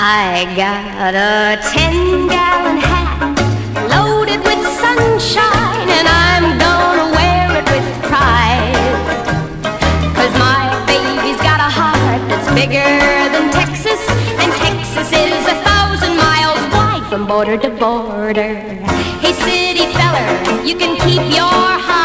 I got a ten gallon hat loaded with sunshine, and I'm gonna wear it with pride. Cause my baby's got a heart that's bigger than Texas, and Texas is a thousand miles wide from border to border. Hey, city feller, you can keep your high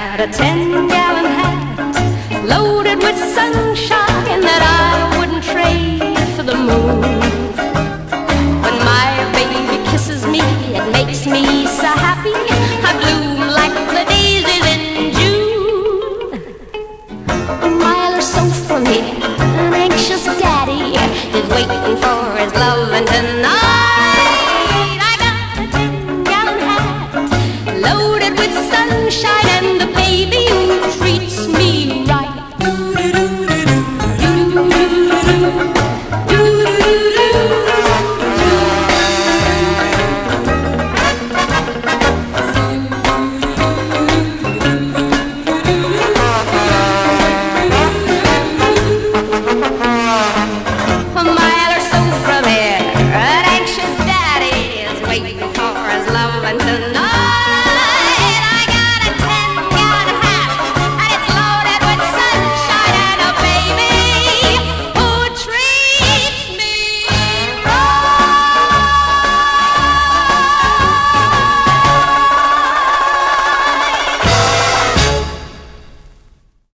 got a ten-gallon hat loaded with sunshine that I wouldn't trade for the moon. When my baby kisses me, it makes me so happy. I bloom like the daisies in June. A mile or so from here, an anxious daddy is waiting for his love and tonight. I got a ten-gallon hat loaded with sunshine sunshine and the baby